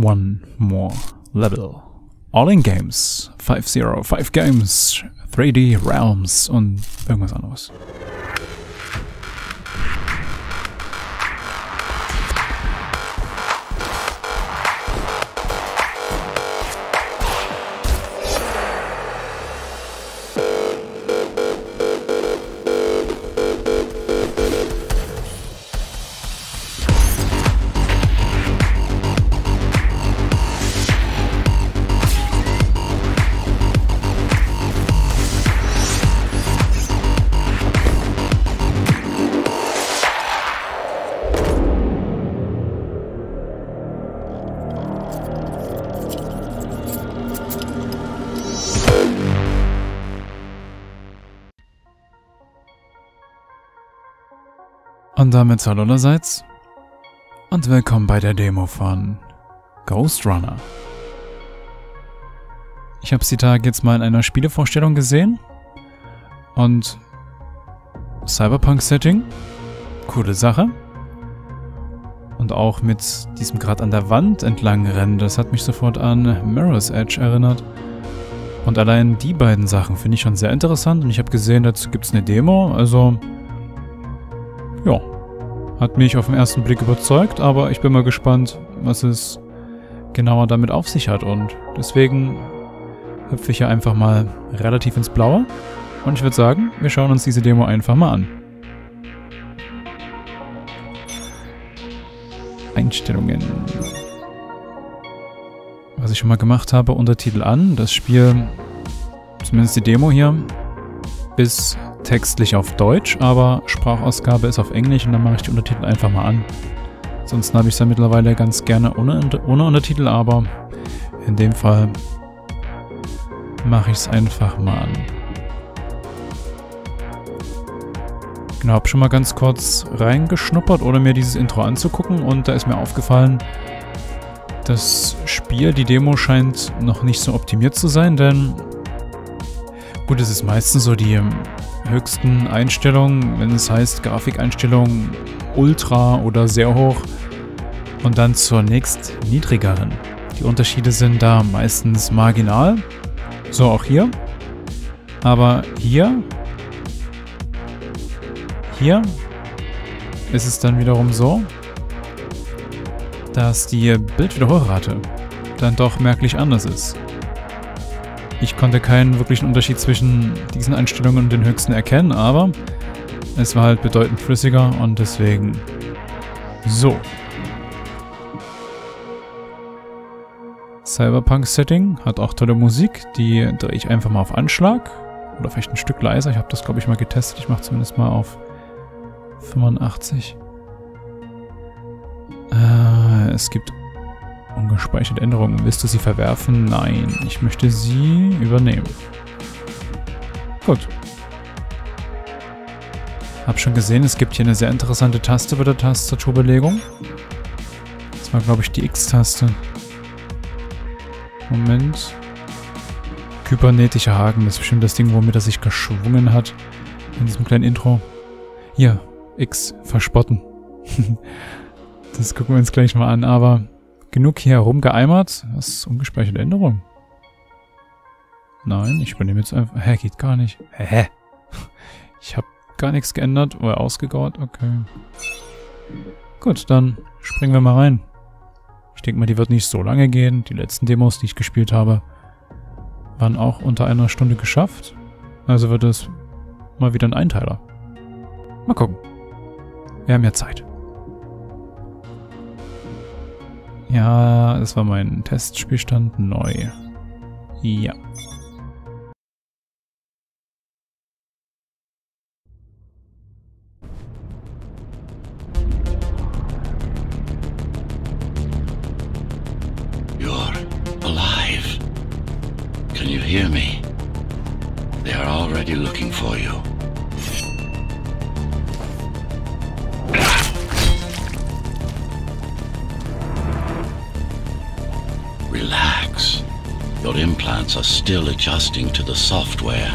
one more level. All in Games, 5-0, 5 Games, 3D Realms und irgendwas anderes. Und damit hallo allerseits und willkommen bei der Demo von Ghost Runner. Ich habe sie Tag jetzt mal in einer Spielevorstellung gesehen und Cyberpunk-Setting, coole Sache. Und auch mit diesem gerade an der Wand entlang rennen, das hat mich sofort an Mirror's Edge erinnert. Und allein die beiden Sachen finde ich schon sehr interessant und ich habe gesehen, dazu gibt es eine Demo, also ja, hat mich auf den ersten Blick überzeugt, aber ich bin mal gespannt, was es genauer damit auf sich hat. Und deswegen hüpfe ich ja einfach mal relativ ins Blaue. Und ich würde sagen, wir schauen uns diese Demo einfach mal an. Einstellungen. Was ich schon mal gemacht habe, Untertitel an. Das Spiel, zumindest die Demo hier, bis textlich auf Deutsch, aber Sprachausgabe ist auf Englisch und dann mache ich die Untertitel einfach mal an. Ansonsten habe ich es ja mittlerweile ganz gerne ohne, ohne Untertitel, aber in dem Fall mache ich es einfach mal an. Genau, habe schon mal ganz kurz reingeschnuppert, ohne mir dieses Intro anzugucken und da ist mir aufgefallen, das Spiel, die Demo scheint noch nicht so optimiert zu sein, denn gut, es ist meistens so die höchsten Einstellungen, wenn es heißt Grafikeinstellung Ultra oder sehr hoch und dann zur nächst niedrigeren. Die Unterschiede sind da meistens marginal, so auch hier. Aber hier, hier ist es dann wiederum so, dass die Bildwiederholrate dann doch merklich anders ist. Ich konnte keinen wirklichen Unterschied zwischen diesen Einstellungen und den höchsten erkennen, aber es war halt bedeutend flüssiger und deswegen so. Cyberpunk-Setting hat auch tolle Musik, die drehe ich einfach mal auf Anschlag oder vielleicht ein Stück leiser. Ich habe das glaube ich mal getestet, ich mache zumindest mal auf 85. Äh, es gibt Ungespeicherte Änderungen. Willst du sie verwerfen? Nein. Ich möchte sie übernehmen. Gut. Hab schon gesehen, es gibt hier eine sehr interessante Taste bei der Tastaturbelegung. Das war, glaube ich, die X-Taste. Moment. Kybernetischer Haken, das ist bestimmt das Ding, womit er sich geschwungen hat. In diesem kleinen Intro. Hier, X, verspotten. das gucken wir uns gleich mal an, aber Genug hier herumgeeimert. Was ist ungespeicherte Änderung? Nein, ich übernehme jetzt einfach... Hä, geht gar nicht. Hä? Ich habe gar nichts geändert oder ausgegaut. Okay. Gut, dann springen wir mal rein. Ich denke mal, die wird nicht so lange gehen. Die letzten Demos, die ich gespielt habe, waren auch unter einer Stunde geschafft. Also wird es mal wieder ein Einteiler. Mal gucken. Wir haben ja Zeit. Ja, das war mein Testspielstand neu. Ja. Can you hear me? They are already looking for you. Relax. Your implants are still adjusting to the software.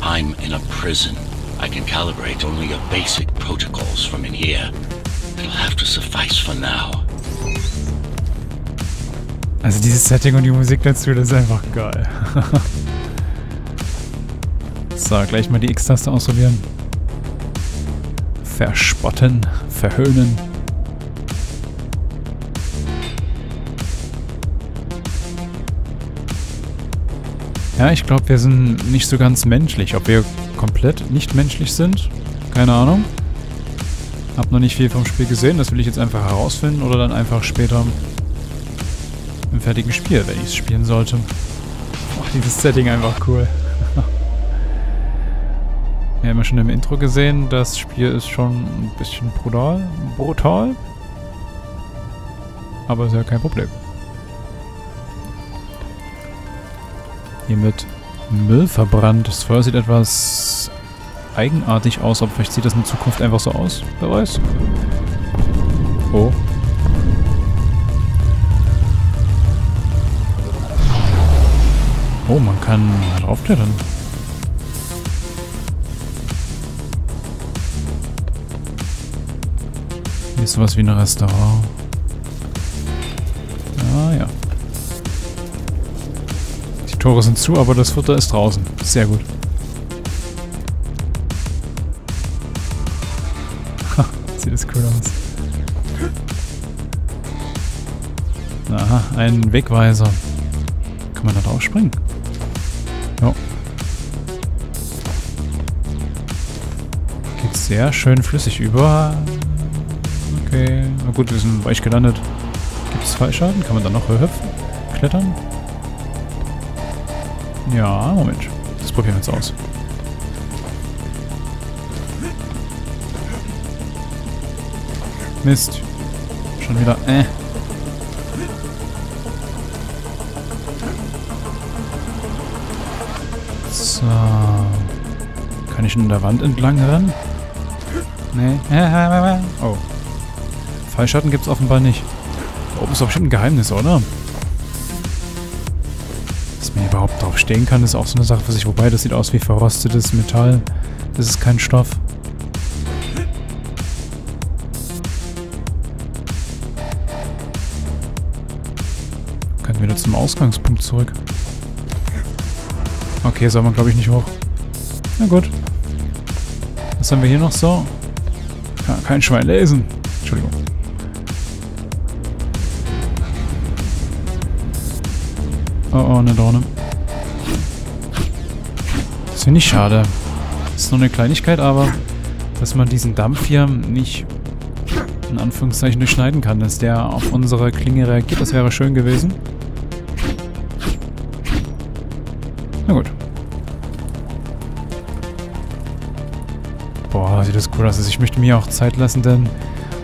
I'm in a prison. I can calibrate only your basic protocols from in here. It'll have to suffice for now. Also dieses Setting und die Musik dazu, das ist einfach geil. so, gleich mal die X-Taste ausprobieren. Verspotten, verhöhnen. Ja, ich glaube, wir sind nicht so ganz menschlich. Ob wir komplett nicht menschlich sind? Keine Ahnung. Hab noch nicht viel vom Spiel gesehen, das will ich jetzt einfach herausfinden oder dann einfach später im fertigen Spiel, wenn ich es spielen sollte. Boah, dieses Setting einfach cool. Wir haben ja schon im Intro gesehen, das Spiel ist schon ein bisschen brutal. brutal. Aber ist ja kein Problem. Hier mit Müll verbrannt. Das Feuer sieht etwas eigenartig aus, aber vielleicht sieht das in Zukunft einfach so aus. Wer weiß. Oh. Oh, man kann draufklettern. Hier ist sowas wie ein Restaurant. Tore sind zu, aber das Futter ist draußen. Sehr gut. sieht das cool aus. Aha, ein Wegweiser. Kann man da drauf springen? Jo. Geht sehr schön flüssig über. Okay, na gut, wir sind weich gelandet. Gibt es Fallschaden? Kann man da noch höher klettern? Ja, Moment. Das probieren wir jetzt aus. Mist. Schon wieder. Äh. So. Kann ich in der Wand entlang rennen? Nee. Oh. Fallschatten gibt's offenbar nicht. Da oben ist doch bestimmt ein Geheimnis, oder? Stehen kann, ist auch so eine Sache für sich. Wobei, das sieht aus wie verrostetes Metall. Das ist kein Stoff. Können wieder zum Ausgangspunkt zurück. Okay, soll man glaube ich nicht hoch. Na gut. Was haben wir hier noch so? Ja, kein Schwein lesen. Entschuldigung. Oh, oh, eine Dorne. Finde ich schade. Ist nur eine Kleinigkeit, aber dass man diesen Dampf hier nicht in Anführungszeichen durchschneiden kann, dass der auf unsere Klinge reagiert, das wäre schön gewesen. Na gut. Boah, sieht das cool aus. Also ich möchte mir auch Zeit lassen, denn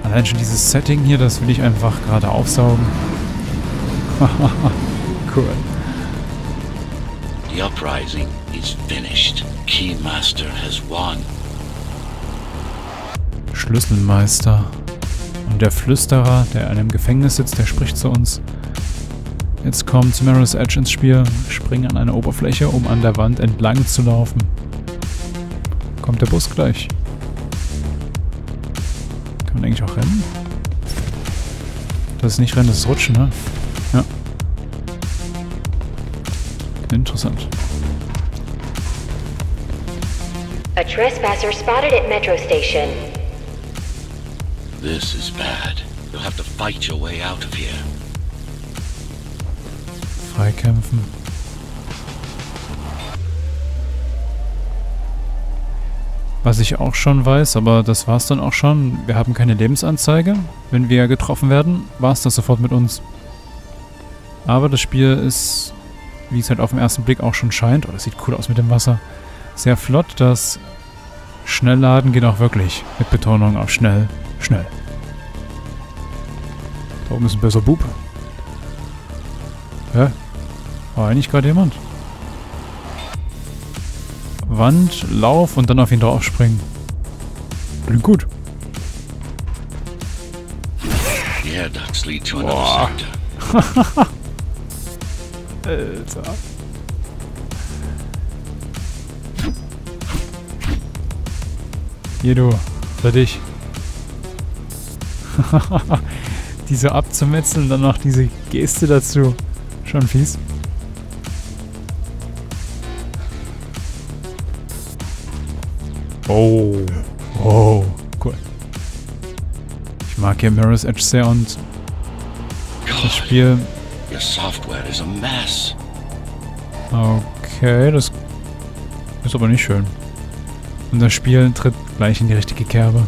allein schon dieses Setting hier, das will ich einfach gerade aufsaugen. cool. The uprising is finished. Keymaster has won. Schlüsselmeister. Und der Flüsterer, der in einem Gefängnis sitzt, der spricht zu uns. Jetzt kommt Mirror's Edge ins Spiel. Spring an eine Oberfläche, um an der Wand entlang zu laufen. Kommt der Bus gleich. Kann man eigentlich auch rennen? Das ist nicht rennen, das ist rutschen, ne? Ja. Interessant. Trespasser spotted at Metro Station. This is bad. You'll have to fight your way out of here. Freikämpfen. Was ich auch schon weiß, aber das war's dann auch schon. Wir haben keine Lebensanzeige. Wenn wir getroffen werden, war's das sofort mit uns. Aber das Spiel ist, wie es halt auf den ersten Blick auch schon scheint, oh, das sieht cool aus mit dem Wasser, sehr flott. Das Schnellladen geht auch wirklich. Mit Betonung auf schnell, schnell. Da oben ist ein böser Bub. Hä? War eigentlich gerade jemand? Wand, Lauf und dann auf ihn drauf springen. Klingt gut. Air ducts lead to another sector. Alter. Hier du, für dich. diese abzumetzeln, dann noch diese Geste dazu. Schon fies. Oh. Oh. Cool. Ich mag hier Mirror's Edge sehr und das Spiel... your software is a mess. Okay, das ist aber nicht schön. Und das Spiel tritt gleich in die richtige Kerbe.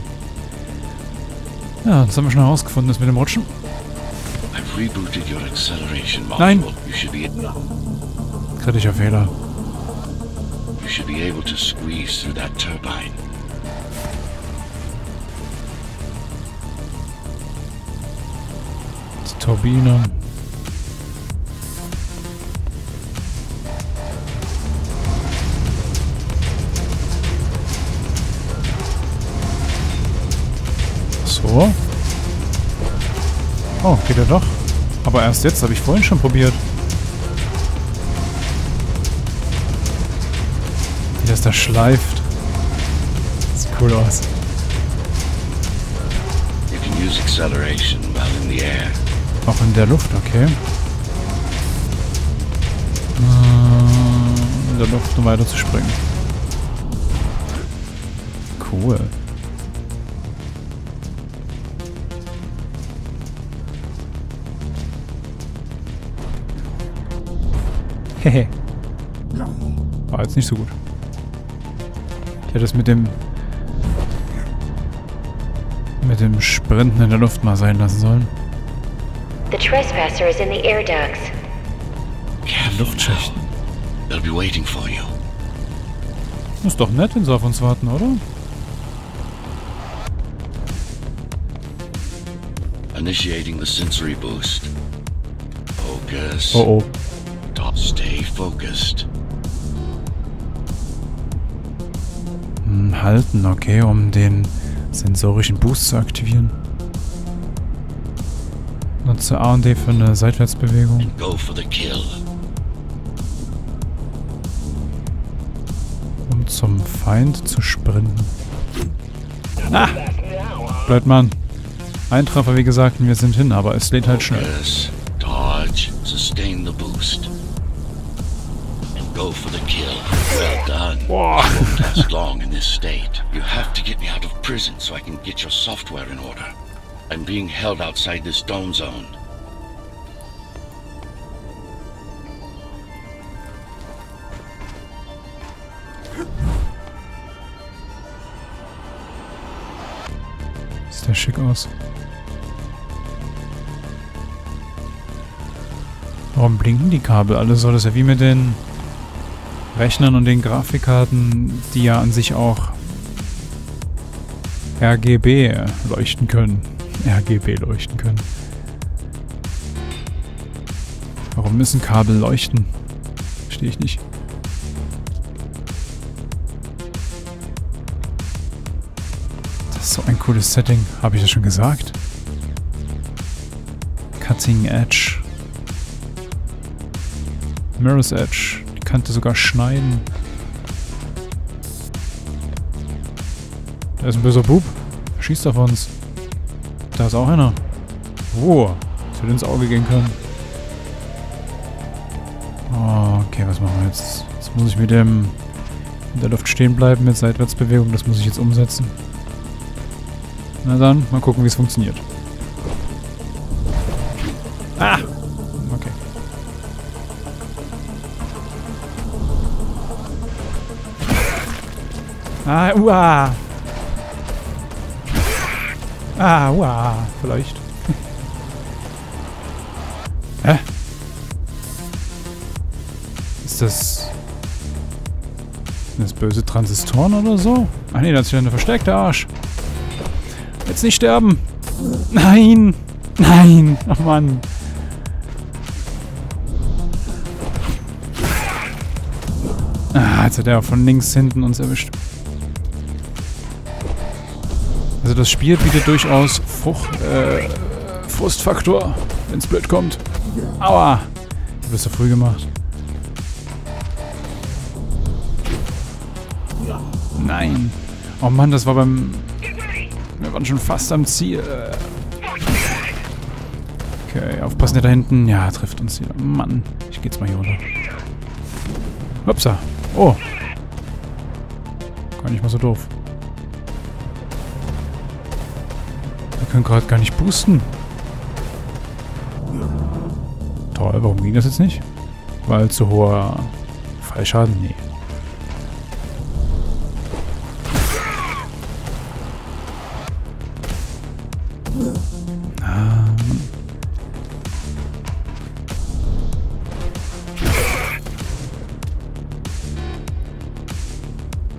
Ja, das haben wir schon herausgefunden, das mit dem Rutschen. Nein. Kritischer Fehler. you should be able to squeeze through that turbine. Die Turbine. Oh, geht er doch. Aber erst jetzt, habe ich vorhin schon probiert. Wie das da schleift. Sieht cool aus. Auch in der Luft, okay. Äh, In der Luft, um weiter zu springen. Cool. Hehe. War jetzt nicht so gut. Ich hätte es mit dem mit dem Sprinten in der Luft mal sein lassen sollen. The trespasser is in the air ducts. Now. They'll be waiting for you. Ist doch nett, wenn sie auf uns warten, oder? Initiating the sensory boost. Focus. Oh oh. Stay focused. Hm, halten, okay, um den sensorischen Boost zu aktivieren. Nutze A und D für eine Seitwärtsbewegung. Go for the kill. Um zum Feind zu sprinten. Ah! Bleibt man. Ein Treffer, wie gesagt, und wir sind hin, aber es lädt halt schnell. Focus. Won't last long in this state. You have to get me out of prison so I can get your software in order. I'm being held outside this dome zone. Sieht ja schick aus. Warum blinken die Kabel alle so? Das ist ja wie mit den Rechnern und den Grafikkarten, die ja an sich auch RGB leuchten können. RGB leuchten können. Warum müssen Kabel leuchten? Verstehe ich nicht. Das ist so ein cooles Setting. Habe ich das schon gesagt? Cutting Edge. Mirror's Edge. Die kannte sogar schneiden. Da ist ein böser Bub. Schießt auf uns. Da ist auch einer. Oh, das hätte ins Auge gehen können. Oh, okay, was machen wir jetzt? Jetzt muss ich mit dem in der Luft stehen bleiben mit Seitwärtsbewegung. Das muss ich jetzt umsetzen. Na dann, mal gucken, wie es funktioniert. Ah, uah! Ah, uah, vielleicht. Hä? Ist das... Das böse Transistoren oder so? Ach nee, das ist ja eine versteckte Arsch. Jetzt nicht sterben. Nein. Nein. Oh Mann. Ah, jetzt hat er von links hinten uns erwischt. Also das Spiel bietet durchaus Frucht, äh, Frustfaktor, wenn es blöd kommt. Aua. Hab das so früh gemacht. Nein. Oh Mann, das war beim... Wir waren schon fast am Ziel. Okay, aufpassen, der da hinten. Ja, trifft uns wieder. Mann, ich geh jetzt mal hier runter. Upsa. Oh. Gar nicht mal so doof. Können gerade gar nicht boosten. Toll, warum ging das jetzt nicht? Weil zu hoher Fallschaden? Nee. Ah.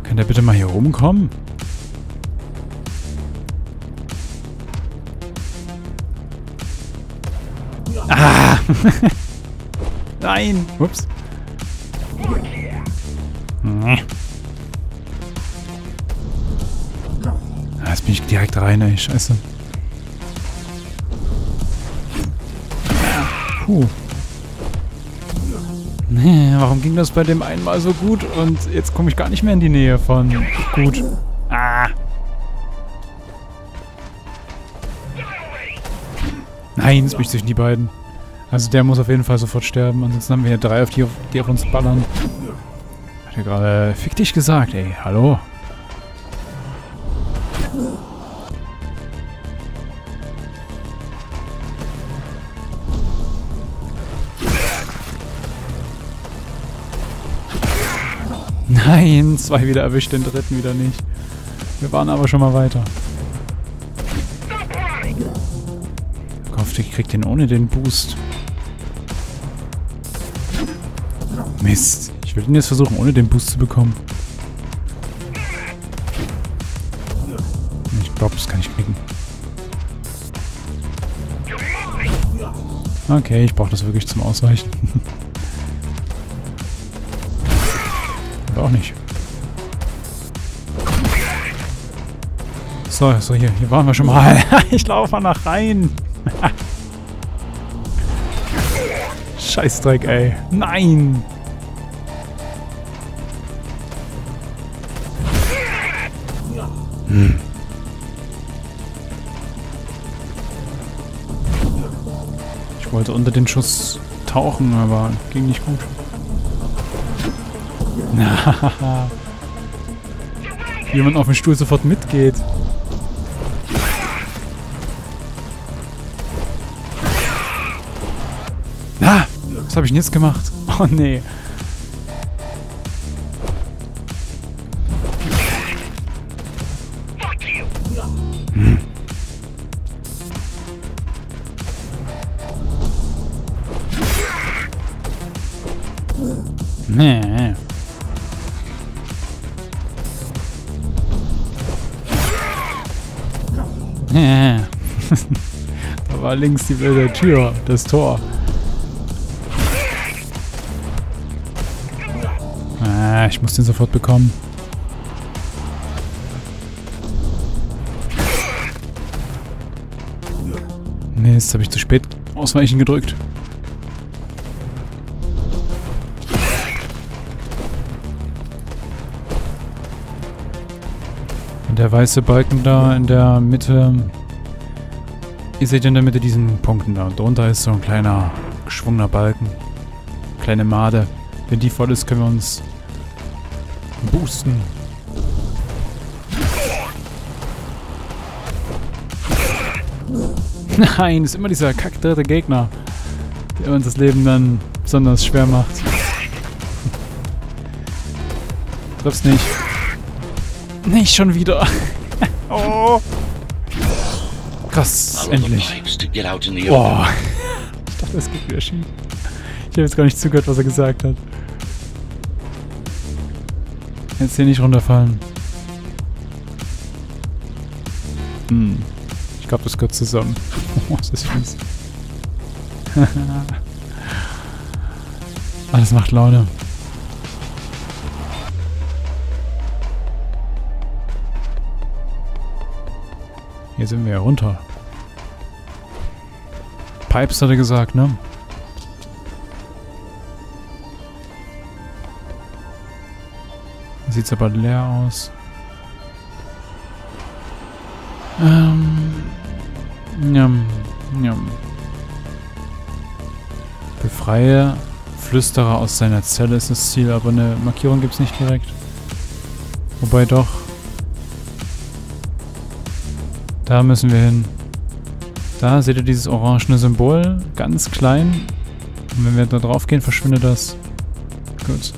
Kann der bitte mal hier rumkommen? Nein! Ups. Ah, Jetzt bin ich direkt rein, ey. Scheiße. Puh. Warum ging das bei dem einmal so gut und jetzt komme ich gar nicht mehr in die Nähe von gut. Ah. Nein, jetzt bin ich zwischen die beiden. Also der muss auf jeden Fall sofort sterben, ansonsten haben wir hier drei, auf die, die auf uns ballern. Hat ja gerade fick dich gesagt, ey. Hallo? Nein, zwei wieder erwischt, den dritten wieder nicht. Wir waren aber schon mal weiter. Ich hoffe, ich krieg den ohne den Boost. Mist. Ich will den jetzt versuchen, ohne den Boost zu bekommen. Ich glaube, das kann ich knicken. Okay, ich brauche das wirklich zum Ausweichen. Oder auch nicht. So, so hier, hier waren wir schon mal. ich laufe mal nach rein. Scheißdreck, ey. Nein! Hm. Ich wollte unter den Schuss tauchen, aber ging nicht gut. Wie man auf dem Stuhl sofort mitgeht. Ah! Was habe ich denn jetzt gemacht? Oh nee. War links die wilde Tür, das Tor. Ah, ich muss den sofort bekommen. Mist, habe ich zu spät ausweichen gedrückt. Der weiße Balken da in der Mitte. Ihr seht in der Mitte diesen Punkten da. Und drunter ist so ein kleiner geschwungener Balken. Kleine Made. Wenn die voll ist, können wir uns boosten. Nein, ist immer dieser kack dritte Gegner, der uns das Leben dann besonders schwer macht. Triff's nicht. Nicht schon wieder. oh. Krass, Endlich. Boah. Ich dachte, es geht wieder schief. Ich habe jetzt gar nicht zugehört, was er gesagt hat. Jetzt hier nicht runterfallen. Hm. Ich glaube, das gehört zusammen. Oh, das ist fies. Alles macht Laune. Hier sind wir ja runter. Pipes hat er gesagt, ne? Sieht's aber leer aus. Ähm. Njam. Njam. Befreie Flüsterer aus seiner Zelle ist das Ziel, aber eine Markierung gibt es nicht direkt. Wobei doch. Da müssen wir hin. Da seht ihr dieses orangene Symbol, ganz klein. Und wenn wir da drauf gehen, verschwindet das. Gut.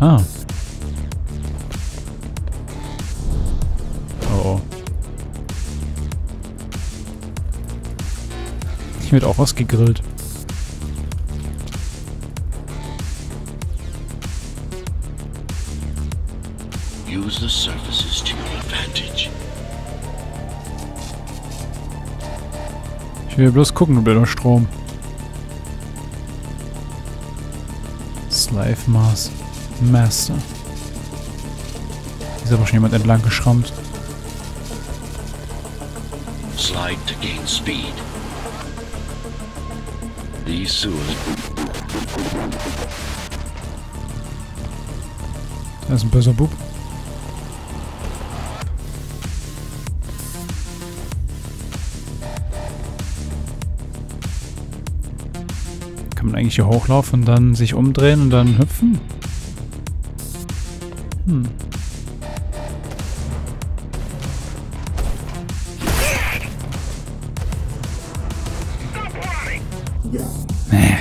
Ah. Oh. oh. Hier wird auch was Ich will bloß gucken, ob der Strom. Slive Mars. Master. Ist aber schon jemand entlang geschrammt. Slide to gain speed. These sewers Da ist ein böser Bub. Eigentlich hier hochlaufen und dann sich umdrehen und dann hüpfen? Hm. Nee.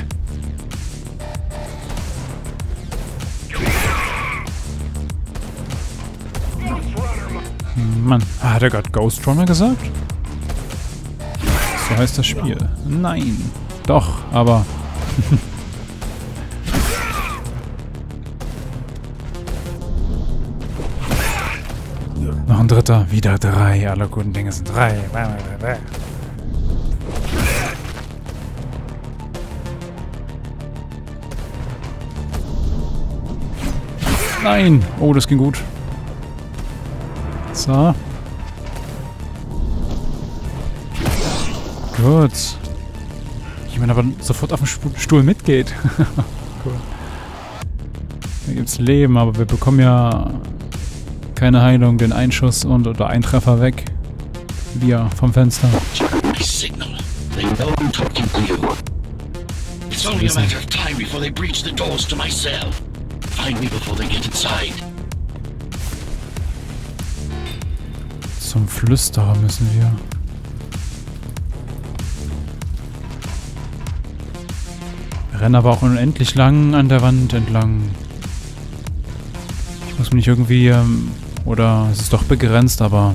Mann, ah, hat er gerade Ghost Runner gesagt? So heißt das Spiel. Nein. Doch, aber... Noch ein dritter. Wieder drei. Alle guten Dinge sind drei. Nein. Oh, das ging gut. So. Gut. Ich meine, aber sofort auf dem Stuhl mitgeht. cool. Da gibt's Leben, aber wir bekommen ja keine Heilung, den Einschuss und oder Eintreffer weg. Wir vom Fenster. My signal. They know I'm talking to you. It's only a matter of time before they breach the doors to my cell. Find me before they get inside. Zum Flüsterer müssen wir. Rennen aber auch unendlich lang an der Wand entlang. Ich muss mich irgendwie... Ähm, oder es ist doch begrenzt, aber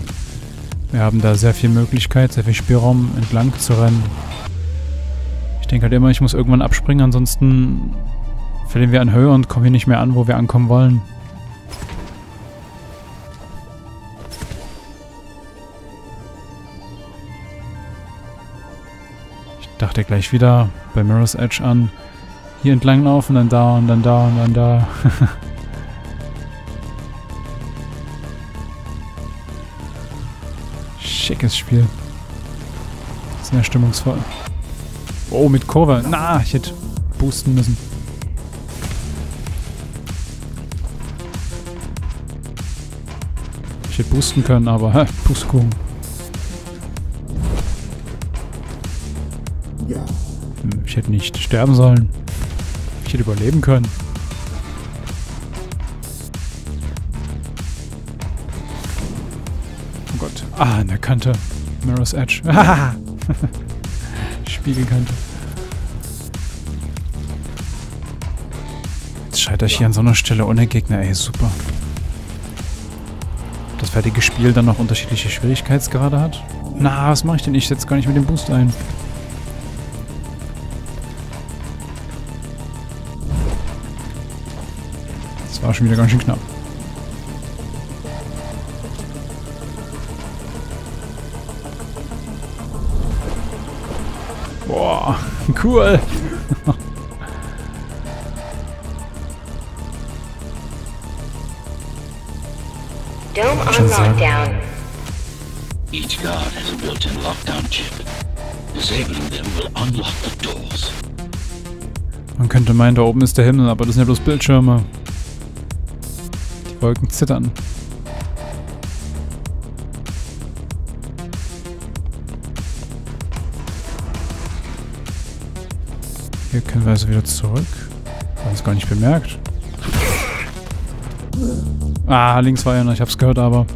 wir haben da sehr viel Möglichkeit, sehr viel Spielraum entlang zu rennen. Ich denke halt immer, ich muss irgendwann abspringen, ansonsten verlieren wir an Höhe und kommen hier nicht mehr an, wo wir ankommen wollen. Ich dachte gleich wieder bei Mirror's Edge an, hier entlang laufen, dann da und dann da und dann da. Schickes Spiel. Sehr stimmungsvoll. Oh, mit Kurve. Na, ich hätte boosten müssen. Ich hätte boosten können, aber hä, Pustekuchen. Hm, Ich hätte nicht sterben sollen. Hätte überleben können. Oh Gott. Ah, der Kante. Mirror's Edge. Spiegelkante. Jetzt scheitere ich hier an so einer Stelle ohne Gegner. Ey, super. Das fertige Spiel dann noch unterschiedliche Schwierigkeitsgrade hat? Na, was mache ich denn? Ich setze gar nicht mit dem Boost ein. War schon wieder ganz schön knapp. Boah, cool. Dome on lockdown. Each guard has a built-in lockdown chip. Disabling them will unlock the doors. Man könnte meinen, da oben ist der Himmel, aber das sind ja bloß Bildschirme. Wolken zittern. Hier können wir also wieder zurück. Haben es gar nicht bemerkt. Ah, links war ja noch. Ich hab's gehört, aber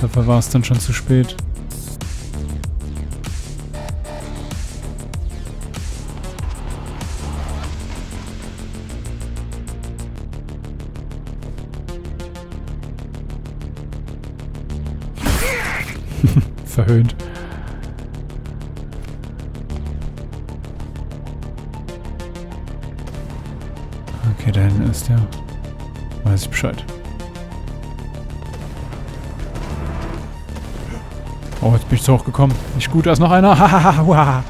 dafür war es dann schon zu spät. Oh, jetzt bin ich zu hoch gekommen. Nicht gut, da ist noch einer. Hahaha.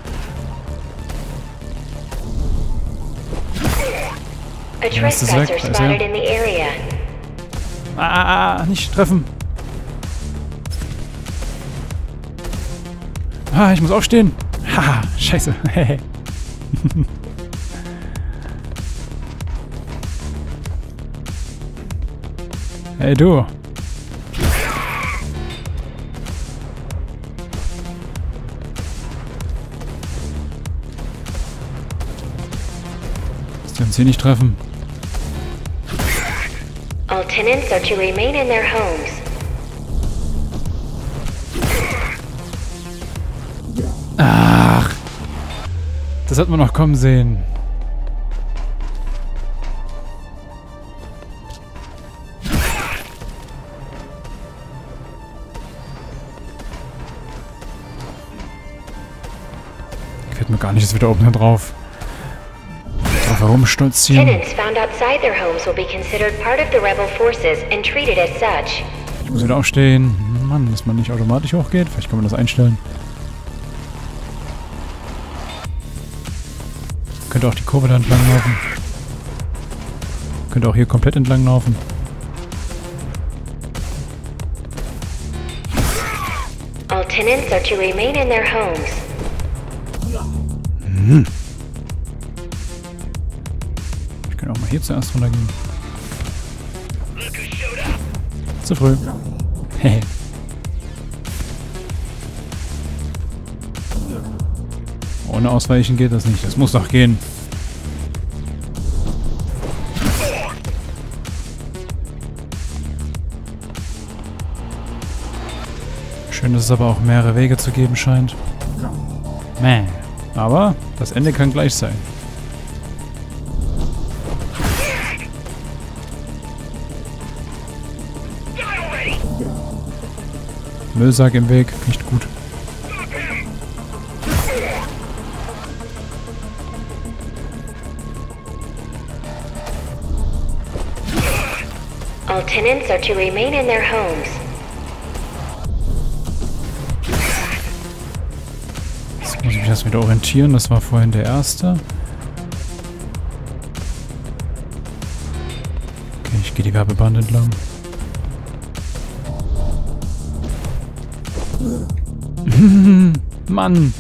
Ist weg, da ist er. in the area. ah, nicht treffen. Ah, ich muss aufstehen. Haha, scheiße. hey du. Uns hier nicht treffen. All tenants are to remain in their homes. Ach. Das hat man noch kommen sehen. Gefällt mir gar nicht, wir da oben drauf drauf herumstolzieren. Tenants found outside their homes will be considered part of the rebel forces and treated as such. Ich muss wieder aufstehen. Mann, dass man nicht automatisch hochgeht. Vielleicht kann man das einstellen. Könnte auch die Kurve da entlang laufen. Könnte auch hier komplett entlang laufen. All tenants are to remain in their homes. Ich könnte auch mal hier zuerst runtergehen. Zu früh. Hehe. Ohne Ausweichen geht das nicht. Das muss doch gehen. Schön, dass es aber auch mehrere Wege zu geben scheint. Aber das Ende kann gleich sein. Müllsack im Weg, nicht gut. All tenants are to remain in their homes. Jetzt muss ich mich erst wieder orientieren. Das war vorhin der erste. Okay, ich gehe die Werbebahn entlang. Mann!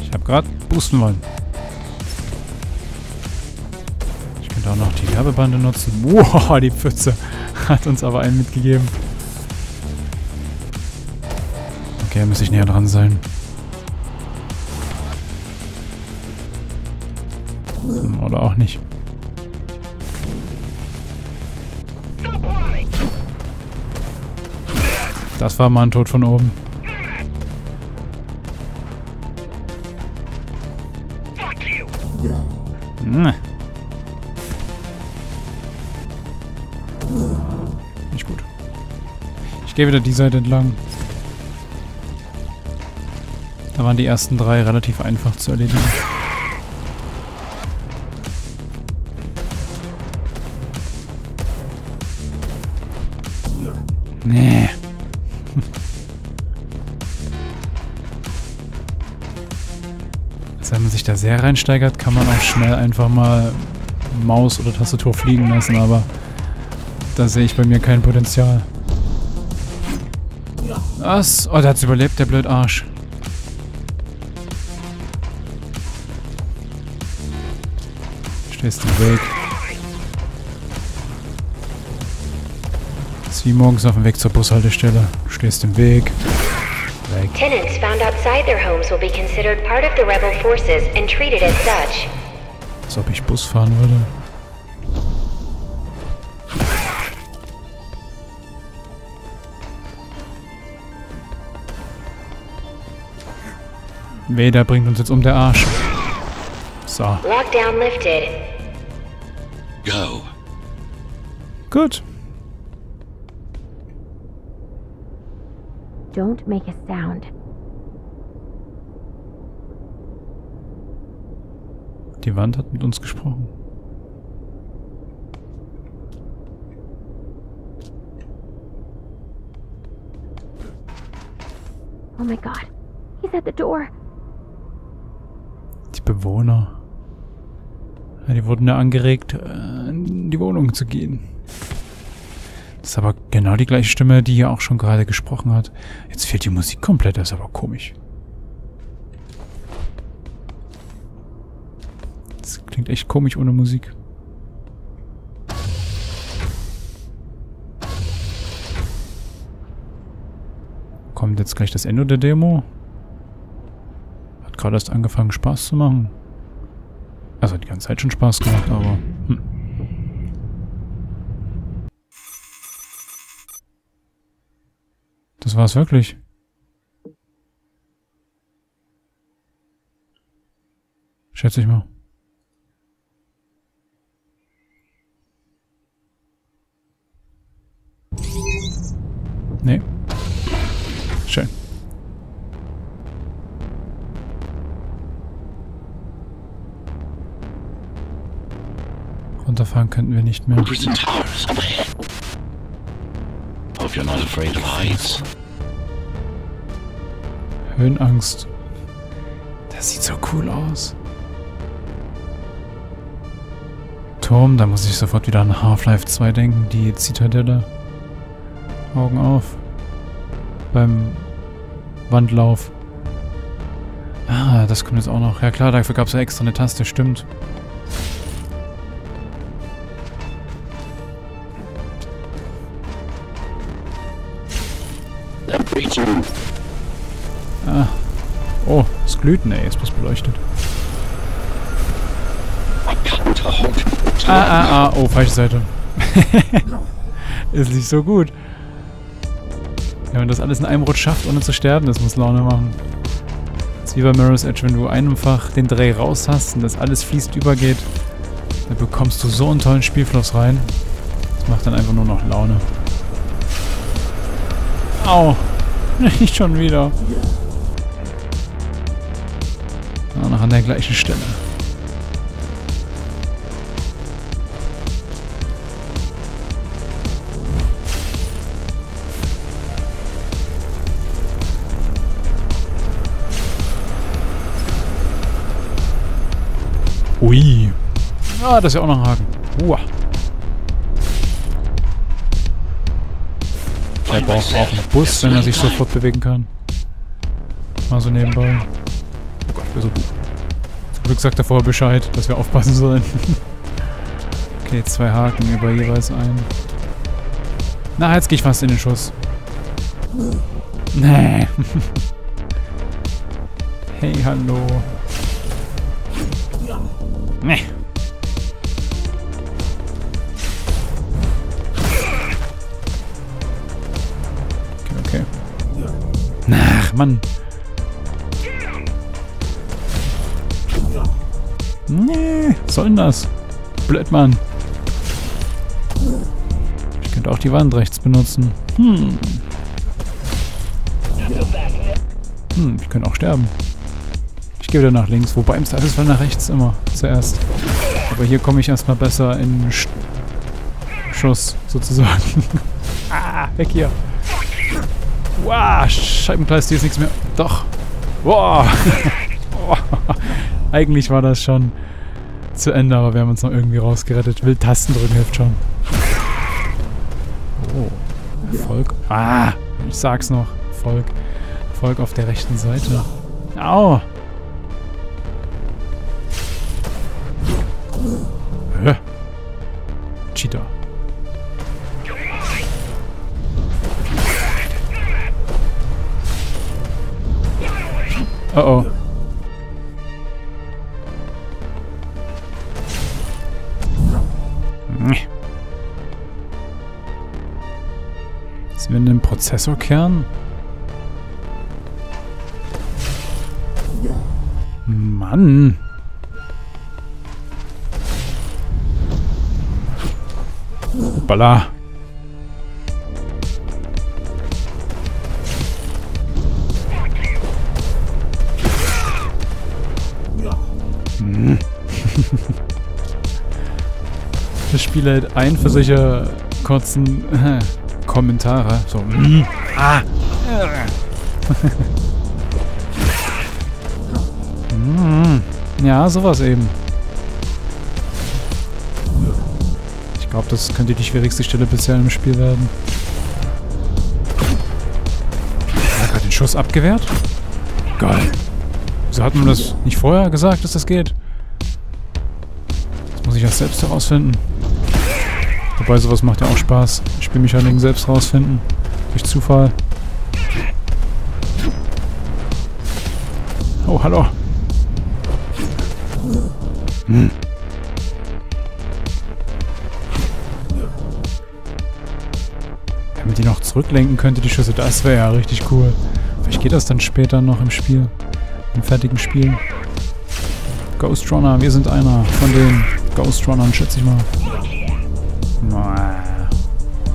Ich habe gerade boosten wollen. Ich könnte auch noch die Werbebande nutzen. Wow, die Pfütze hat uns aber einen mitgegeben. Okay, muss ich näher dran sein. Das war mal ein Tod von oben. Hm. Nicht gut. Ich gehe wieder die Seite entlang. Da waren die ersten drei relativ einfach zu erledigen. Nee. Also wenn man sich da sehr reinsteigert, kann man auch schnell einfach mal Maus oder Tastatur fliegen lassen, aber da sehe ich bei mir kein Potenzial. Was? Oh, der hat's überlebt, der blöd Arsch. Stehst im Weg. Wie morgens auf dem Weg zur Bushaltestelle. Stehst im Weg. Weg. Tenants found outside outside their homes will be considered part of the rebel forces and treated as such. Als ob ich Bus fahren würde. Vader bringt uns jetzt um der Arsch. So, Lockdown lifted. Go. gut. Don't make a sound. Die Wand hat mit uns gesprochen. Oh my god. He's at the door. Die Bewohner. Ja, die wurden ja angeregt, äh, in die Wohnung zu gehen. Das ist aber genau die gleiche Stimme, die ja auch schon gerade gesprochen hat. Jetzt fehlt die Musik komplett, das ist aber komisch. Das klingt echt komisch ohne Musik. Kommt jetzt gleich das Ende der Demo? Hat gerade erst angefangen Spaß zu machen. Also hat die ganze Zeit schon Spaß gemacht, aber... Hm. Das war's wirklich. Schätze ich mal. Nee. Schön. Runterfahren könnten wir nicht mehr. You're not afraid of heights. Höhenangst. Das sieht so cool aus. Turm, da muss ich sofort wieder an Half-Life 2 denken, die Zitadelle. Augen auf. Beim Wandlauf. Ah, das kommt jetzt auch noch. Ja klar, dafür gab es ja extra eine Taste, stimmt. Es glüht. Nee, jetzt bloß beleuchtet. Ah, ah, ah. Oh, falsche Seite. Ist nicht so gut. Wenn man das alles in einem Rutsch schafft, ohne zu sterben, das muss Laune machen. Das ist wie bei Mirror's Edge, wenn du einfach den Dreh raus hast und das alles fließend übergeht, dann bekommst du so einen tollen Spielfluss rein. Das macht dann einfach nur noch Laune. Au! Nicht schon wieder. An der gleichen Stelle. Ui. Ah, das ist ja auch noch ein Haken. Uah. Der braucht auch einen Bus, wenn er sich sofort bewegen kann. Mal so nebenbei. Oh Gott, wer so gut. Glück sagt er vorher Bescheid, dass wir aufpassen sollen. okay, zwei Haken über jeweils einen. Na, jetzt gehe ich fast in den Schuss. Nee. hey, hallo. Nee. Okay, okay. Ach, Mann. Nee, was soll denn das? Blöd, Mann. Ich könnte auch die Wand rechts benutzen. Hm. Hm, ich könnte auch sterben. Ich gehe wieder nach links, wobei im Zweifelsfall nach rechts immer zuerst. Aber hier komme ich erstmal besser in Sch Schuss, sozusagen. ah, weg hier. Wow, Scheibenkleister ist nichts mehr. Doch. Wow. Eigentlich war das schon zu Ende, aber wir haben uns noch irgendwie rausgerettet. Will Tasten drücken hilft schon. Oh. Erfolg. Ah, ich sag's noch. Erfolg. Erfolg auf der rechten Seite. Au. Hä? Cheater. Oh oh. Prozessorkern? Mann. Hm. Das Spiel hält ein für solche kurzen äh, Kommentare. So. ah. Ja, sowas eben. Ich glaube, das könnte die schwierigste Stelle bisher im Spiel werden. Hat er gerade den Schuss abgewehrt? Geil. Wieso hat man das nicht vorher gesagt, dass das geht? Das muss ich erst selbst herausfinden. Wobei sowas macht ja auch Spaß. Spielmechaniken selbst rausfinden. Durch Zufall. Oh, hallo. Hm. Wenn man die noch zurücklenken könnte, die Schüsse, das wäre ja richtig cool. Vielleicht geht das dann später noch im Spiel. Im fertigen Spiel. Ghost Runner, wir sind einer von den Ghost Runnern, schätze ich mal.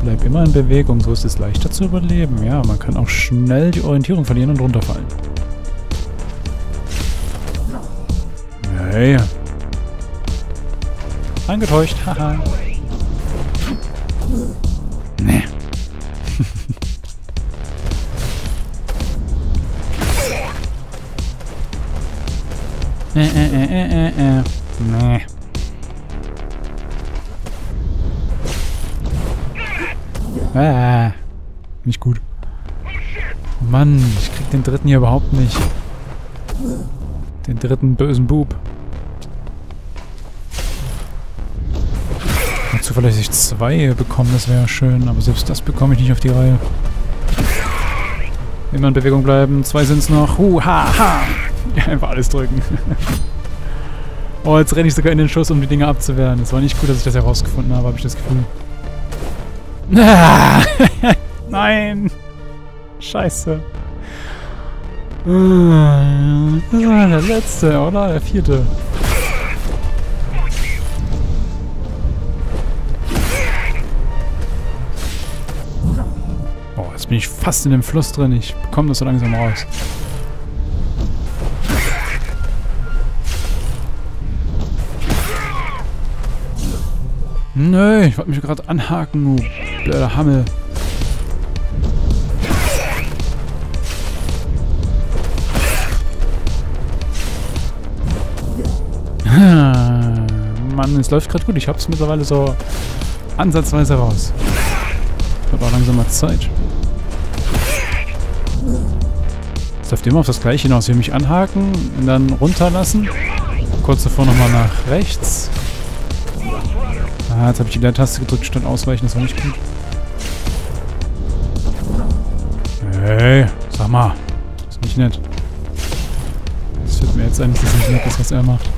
Bleib immer in Bewegung, so ist es leichter zu überleben. Ja, man kann auch schnell die Orientierung verlieren und runterfallen. Hey. Angetäuscht, haha. Nee. äh, äh, äh, äh, äh. Nee. Ah, nicht gut. Mann, ich krieg den dritten hier überhaupt nicht. Den dritten bösen Bub. Dazu vielleicht ich zwei bekommen, das wäre schön, aber selbst das bekomme ich nicht auf die Reihe. Immer in Bewegung bleiben, zwei sind es noch. Hu, ha, ha. Ja, einfach alles drücken. oh, jetzt renne ich sogar in den Schuss, um die Dinge abzuwehren. Es war nicht gut, dass ich das herausgefunden habe, habe ich das Gefühl. Nein. Scheiße. Das war der letzte, oder? Der vierte. Oh, jetzt bin ich fast in dem Fluss drin. Ich bekomme das so langsam raus. Nö, ich wollte mich gerade anhaken, blöder Hammel. Mann, es läuft gerade gut. Ich habe es mittlerweile so ansatzweise raus. Ich habe auch langsam mal Zeit. Es läuft immer auf das gleiche hinaus. Wir mich anhaken und dann runterlassen. Kurz davor nochmal nach rechts. Ah, jetzt habe ich die Leertaste gedrückt statt ausweichen. Das war nicht gut. Hey, sag mal. Das ist nicht nett. Das fällt mir jetzt eigentlich nicht nett ist, was er macht.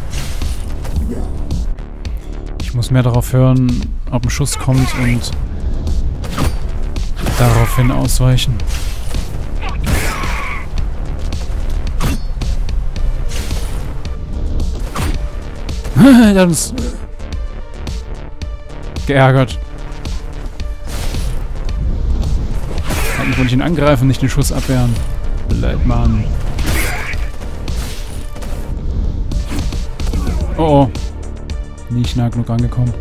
Ich muss mehr darauf hören, ob ein Schuss kommt und daraufhin ausweichen. Der hat uns geärgert. Eigentlich wollte ich ihn angreifen, nicht den Schuss abwehren. Blöd, Mann. Oh oh. Nicht nah genug angekommen.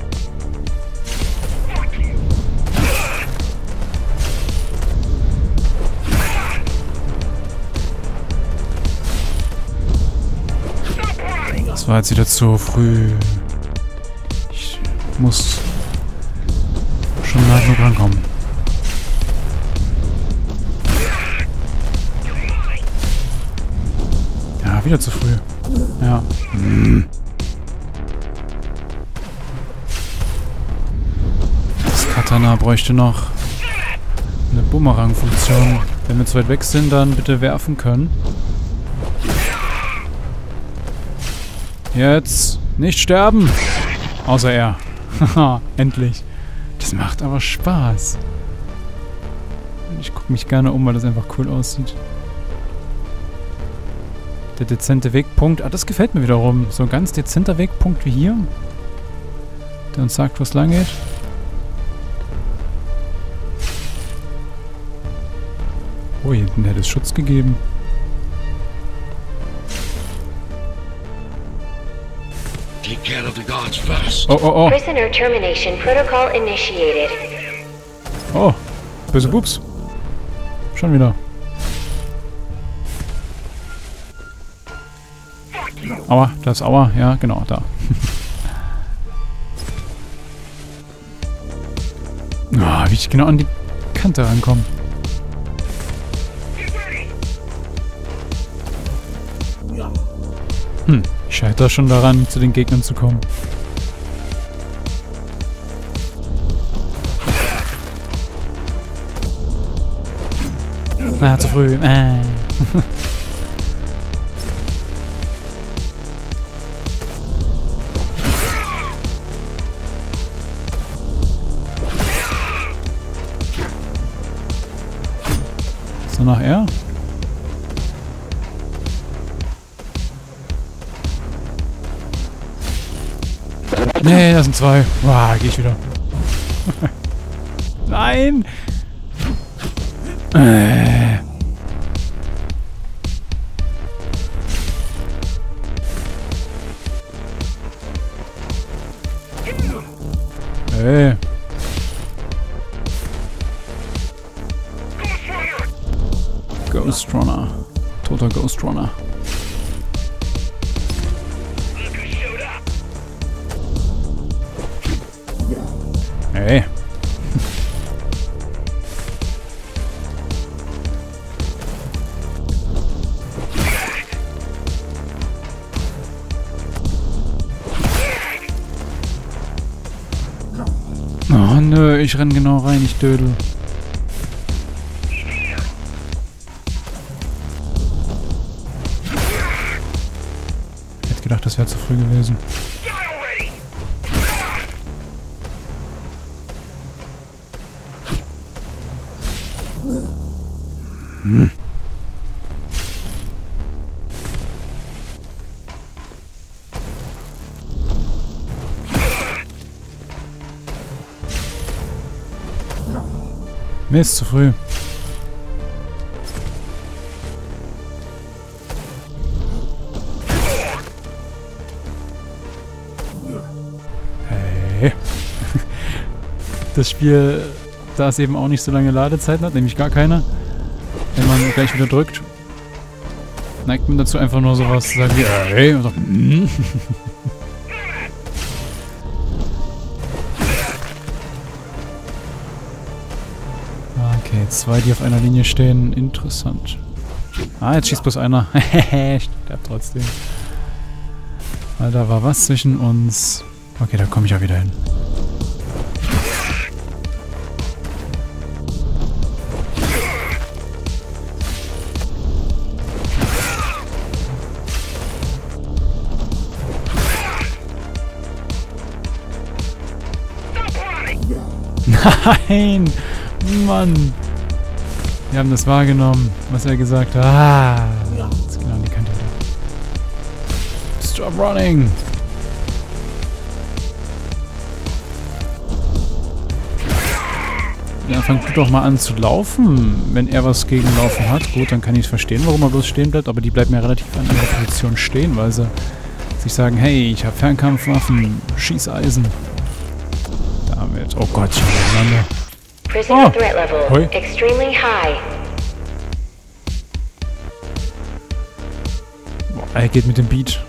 Das war jetzt wieder zu früh. Ich muss schon nah genug rankommen. Ja, wieder zu früh. Ja. Hm. Das Katana bräuchte noch eine Bumerang-Funktion. Wenn wir zu weit weg sind, dann bitte werfen können. Jetzt nicht sterben. Außer er. Haha, endlich. Macht aber Spaß. Ich gucke mich gerne um, weil das einfach cool aussieht. Der dezente Wegpunkt. Ah, das gefällt mir wiederum. So ein ganz dezenter Wegpunkt wie hier. Der uns sagt, wo es lang geht. Oh, hier hinten hätte es Schutz gegeben. Take care of the guards first. Oh, oh, oh. Prisoner termination protocol initiated. Oh, böse Pups. Schon wieder. Aua, da ist Aua. Ja, genau, da. Ah, wie ich genau an die Kante rankomme. Hm, ich scheitere schon daran, zu den Gegnern zu kommen. Ah, zu früh. Äh. zwei. Wow, geh ich wieder. Nein! Äh. Nö, ich renn genau rein, ich dödel. Hätte gedacht, das wäre zu früh gewesen. Mist, zu früh. Hey. Das Spiel, da es eben auch nicht so lange Ladezeiten hat, nämlich gar keine, wenn man gleich wieder drückt, neigt man dazu einfach nur sowas zu sagen wie hey und so, zwei, die auf einer Linie stehen. Interessant. Ah, jetzt schießt bloß einer. Hehe, sterbt trotzdem. Weil da war was zwischen uns. Okay, da komme ich ja wieder hin. Nein! Mann! Wir haben das wahrgenommen, was er gesagt hat. Ah! Jetzt genau die Kante wieder. Stop running! Ja, fangt doch mal an zu laufen. Wenn er was gegen Laufen hat, gut, dann kann ich verstehen, warum er bloß stehen bleibt. Aber die bleiben ja relativ an ihrer Position stehen, weil sie sich sagen, hey, ich habe Fernkampfwaffen, Schießeisen. Damit. Oh Gott, schon miteinander. Prisoner Oh. threat level Hoi. extremely high. Boah, er geht mit dem Beat.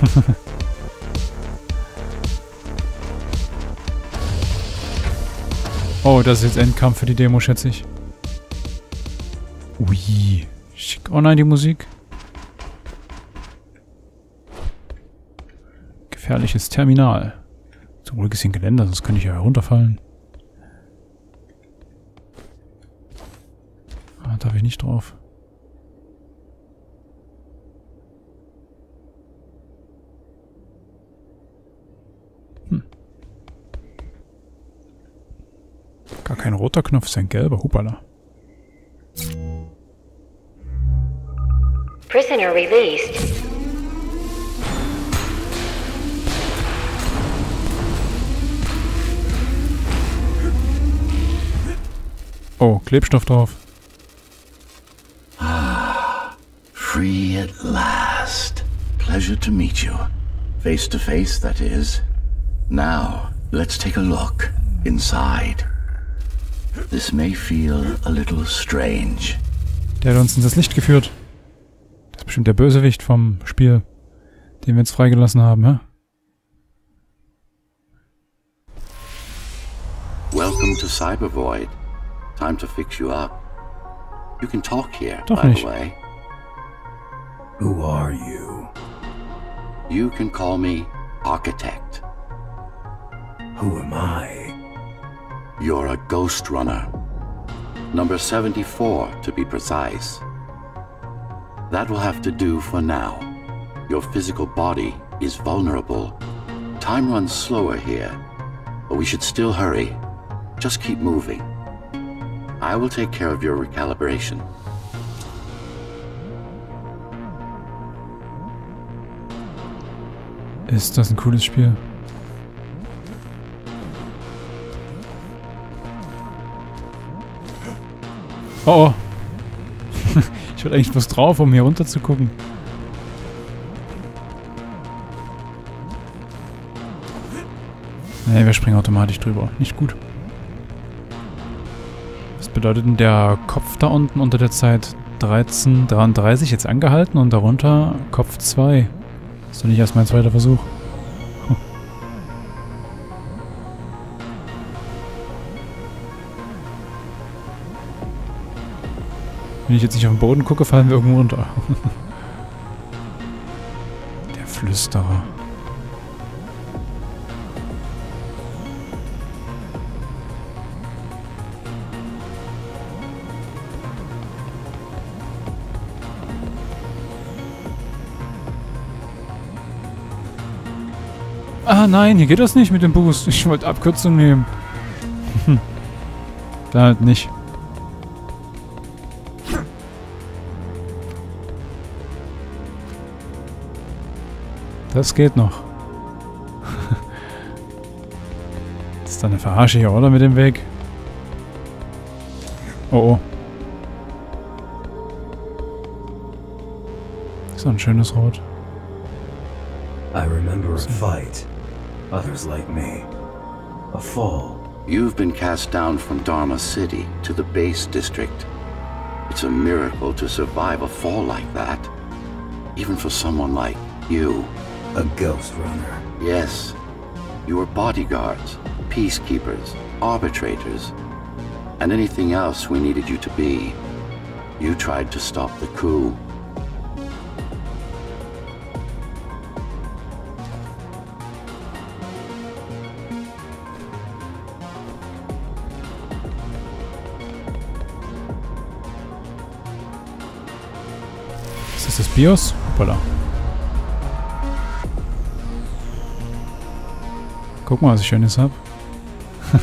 oh, das ist jetzt Endkampf für die Demo, schätze ich. Ui. Schick. Oh nein, die Musik. Gefährliches Terminal. Zum Glück ist hier ein Geländer, sonst könnte ich ja herunterfallen. Ah, darf ich nicht drauf. Hm. Gar kein roter Knopf, ist ein gelber. Hupala. Prisoner released. Oh, Klebstoff drauf. Free at last. Pleasure to meet you. Face to face, that is. Now, let's take a look inside. This may feel a little strange. Der hat uns in das Licht geführt. Das ist bestimmt der Bösewicht vom Spiel, den wir jetzt freigelassen haben, hä? Welcome to Cybervoid. Time to fix you up. You can talk here, Doch by nicht. the way. Who are you? You can call me Architect. Who am I? You're a ghost runner. Number 74, to be precise. That will have to do for now. Your physical body is vulnerable. Time runs slower here, but we should still hurry. Just keep moving. I will take care of your recalibration. Ist das ein cooles Spiel? Oh, oh. ich will eigentlich bloß drauf, um hier runter zu gucken. Nee, wir springen automatisch drüber. Nicht gut. Bedeutet der Kopf da unten unter der Zeit 1333 jetzt angehalten und darunter Kopf 2? Ist doch nicht erst mein zweiter Versuch. Hm. Wenn ich jetzt nicht auf den Boden gucke, fallen wir irgendwo runter. Der Flüsterer. Nein, hier geht das nicht mit dem Boost. Ich wollte Abkürzung nehmen. Hm. Da halt nicht. Das geht noch. Das ist eine Verarsche hier, oder? Mit dem Weg. Oh oh. So ein schönes Rot. I remember a fight. Others like me. A fall. You've been cast down from Dharma City to the base district. It's a miracle to survive a fall like that. Even for someone like you. A ghost runner. Yes. You were bodyguards, peacekeepers, arbitrators, and anything else we needed you to be. You tried to stop the coup. BIOS? Hoppala. Guck mal, was ich Schönes hab.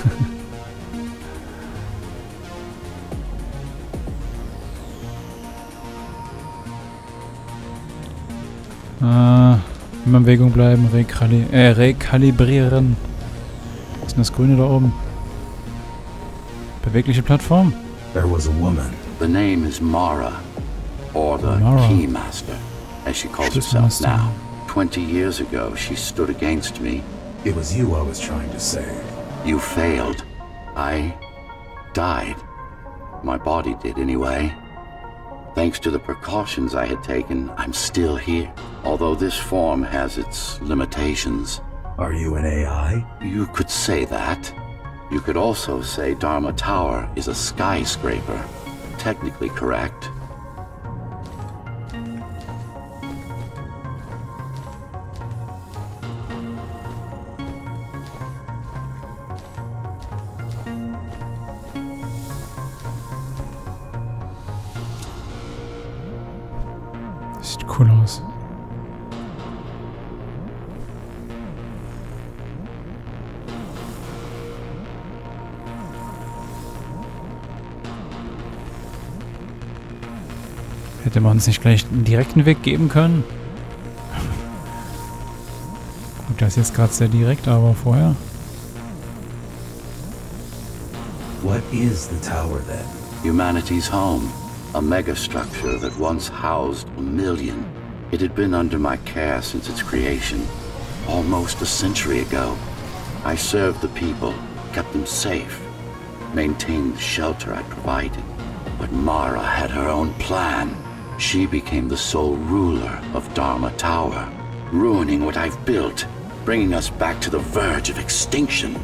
ah, immer in Bewegung bleiben, rekali äh, rekalibrieren. Was ist denn das Grüne da oben? Bewegliche Plattform? There was a woman. The name is Mara, or the Mara. Keymaster, as she calls herself now. Twenty years ago, she stood against me. It was you I was trying to save. You failed. I died. My body did anyway. Thanks to the precautions I had taken, I'm still here. Although this form has its limitations. Are you an AI? You could say that. You could also say Dharma Tower is a skyscraper. Technically correct. Man uns nicht gleich einen direkten Weg geben können? Gut, das ist jetzt gerade sehr direkt, aber vorher. What is the tower then? Humanity's home, a megastructure that once housed a million. It had been under my care since its creation, almost a century ago. I served the people, kept them safe, maintained the shelter I provided. But Mara had her own plan. She became the sole ruler of Dharma Tower, ruining what I've built, bringing us back to the verge of extinction.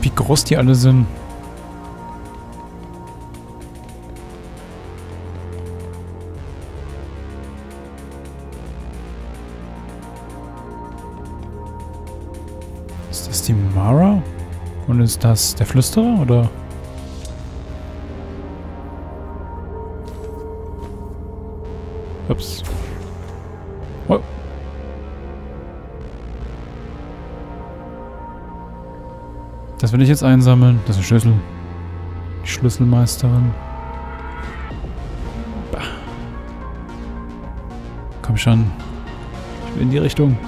Wie groß die alle sind. Das der Flüsterer, oder? Ups. Oh. Das will ich jetzt einsammeln. Das ist ein Schlüssel. Die Schlüsselmeisterin. Bah. Komm schon. Ich will in die Richtung.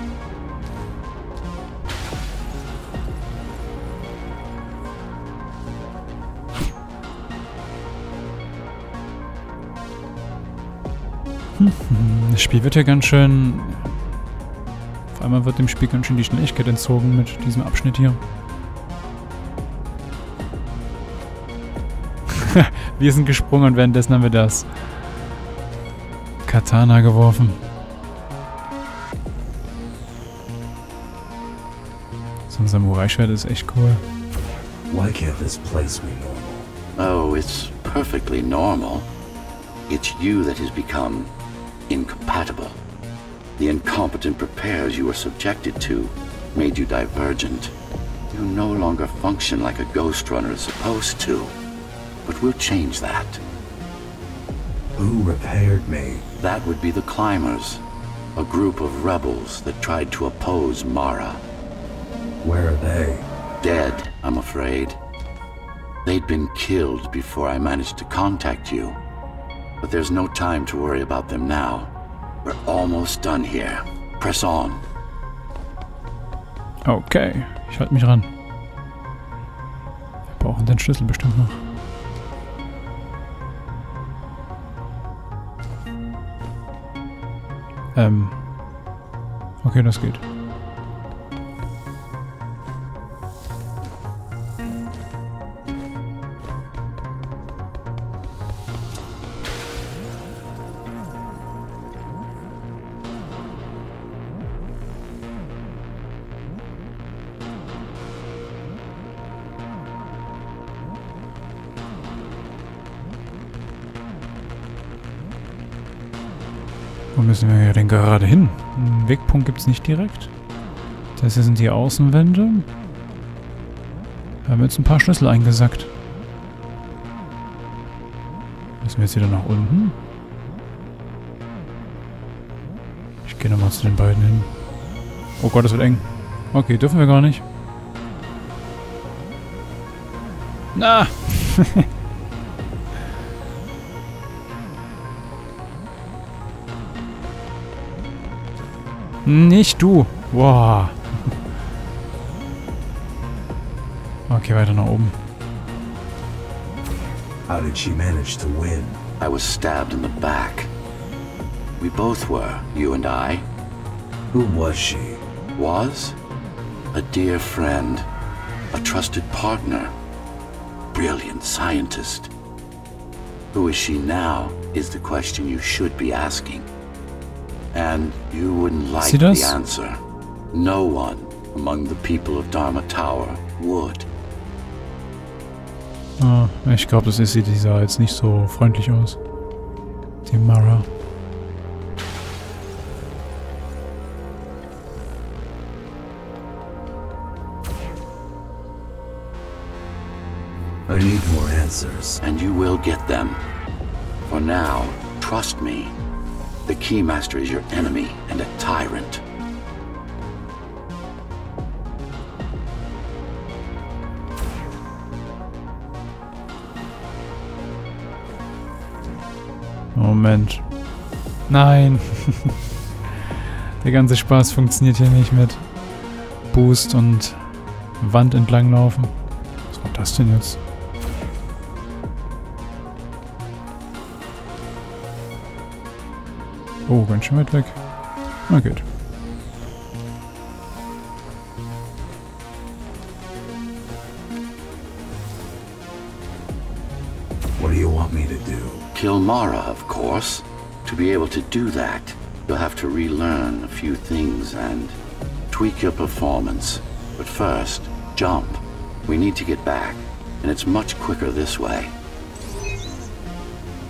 Spiel wird ja ganz schön... Auf einmal wird dem Spiel ganz schön die Schnelligkeit entzogen mit diesem Abschnitt hier. Wir sind gesprungen und währenddessen haben wir das Katana geworfen. So ein Samurai-Schwert ist echt cool. Why can't this place be normal? Oh, it's perfectly normal. It's you that has become incompatible. The incompetent repairs you were subjected to made you divergent. You no longer function like a ghost runner is supposed to. But we'll change that. Who repaired me? That would be the Climbers, a group of rebels that tried to oppose Mara. Where are they? Dead, I'm afraid. They'd been killed before I managed to contact you. But there's no time to worry about them now. We're almost done here. Press on. Okay, ich halte mich ran. Wir brauchen den Schlüssel bestimmt noch. Ähm. Okay, das geht. Müssen wir denn gerade hin? Einen Wegpunkt gibt es nicht direkt. Das hier sind die Außenwände. Wir haben jetzt ein paar Schlüssel eingesackt. Müssen wir jetzt wieder nach unten? Ich gehe nochmal zu den beiden hin. Oh Gott, das wird eng. Okay, dürfen wir gar nicht. Na! Hm, nicht du. Wow. Okay, weiter nach oben. How did she manage to win? I was stabbed in the back. We both were, you and I. Who was she? Was? A dear friend. A trusted partner. Brilliant scientist. Who is she now is the question you should be asking. And you wouldn't like Sie the answer. No one among the people of Dharma Tower would. Ah, ich glaube, das ist sie. Die sah jetzt nicht so freundlich aus. Die Mara. I need more answers. And you will get them. For now, trust me. The Keymaster is your enemy and a tyrant. Moment. Nein. Der ganze Spaß funktioniert hier nicht mit Boost und Wand entlanglaufen. Was war das denn jetzt? Oh, ganz schön weit weg. Na gut. What do you want me to do? Kill Mara, of course. To be able to do that, you'll have to relearn a few things and tweak your performance. But first, jump. We need to get back, and it's much quicker this way.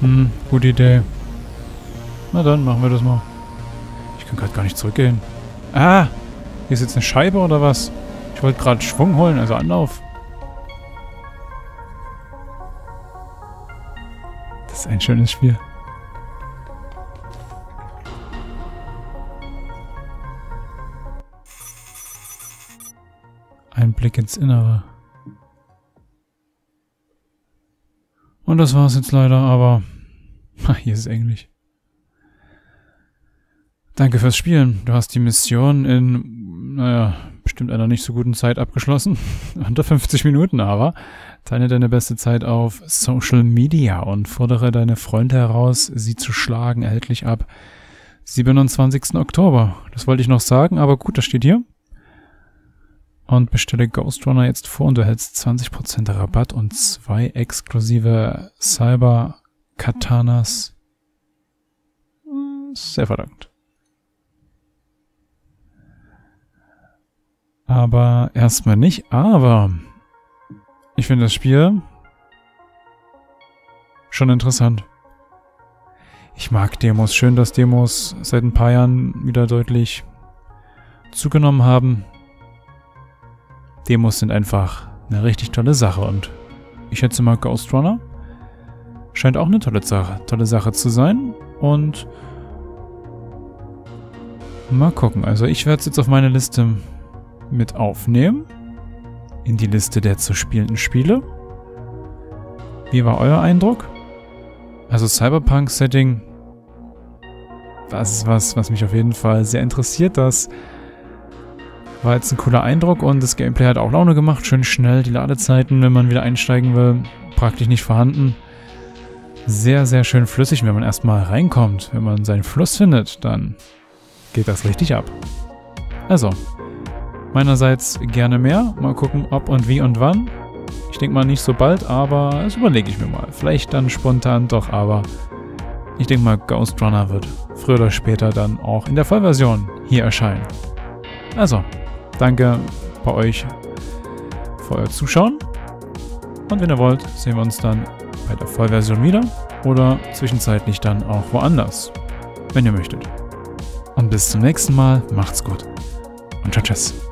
Hm, gute Idee. Na dann, machen wir das mal. Ich kann gerade gar nicht zurückgehen. Ah! Hier ist jetzt eine Scheibe oder was? Ich wollte gerade Schwung holen, also Anlauf. Das ist ein schönes Spiel. Ein Blick ins Innere. Und das war's jetzt leider, aber hier ist es Englisch. Danke fürs Spielen. Du hast die Mission in, naja, bestimmt einer nicht so guten Zeit abgeschlossen. Unter 50 Minuten aber. Teile deine beste Zeit auf Social Media und fordere deine Freunde heraus, sie zu schlagen. Erhältlich ab 27. Oktober. Das wollte ich noch sagen, aber gut, das steht hier. Und bestelle Ghost Runner jetzt vor und du erhältst 20% Rabatt und zwei exklusive Cyber Katanas. Sehr verdankt. Aber erstmal nicht, aber ich finde das Spiel schon interessant. Ich mag Demos. Schön, dass Demos seit ein paar Jahren wieder deutlich zugenommen haben. Demos sind einfach eine richtig tolle Sache und ich schätze mal Ghost Runner scheint auch eine tolle Sache, tolle Sache zu sein und mal gucken. Also ich werde es jetzt auf meine Liste mit aufnehmen. In die Liste der zu spielenden Spiele. Wie war euer Eindruck? Also Cyberpunk-Setting, das ist was, was mich auf jeden Fall sehr interessiert. Das war jetzt ein cooler Eindruck und das Gameplay hat auch Laune gemacht. Schön schnell, die Ladezeiten, wenn man wieder einsteigen will, praktisch nicht vorhanden. Sehr, sehr schön flüssig, wenn man erstmal reinkommt. Wenn man seinen Fluss findet, dann geht das richtig ab. Also, Meinerseits gerne mehr. Mal gucken, ob und wie und wann. Ich denke mal nicht so bald, aber das überlege ich mir mal. Vielleicht dann spontan doch, aber ich denke mal, Ghost Runner wird früher oder später dann auch in der Vollversion hier erscheinen. Also, danke bei euch für euer Zuschauen. Und wenn ihr wollt, sehen wir uns dann bei der Vollversion wieder oder zwischenzeitlich dann auch woanders, wenn ihr möchtet. Und bis zum nächsten Mal, macht's gut und tschüss.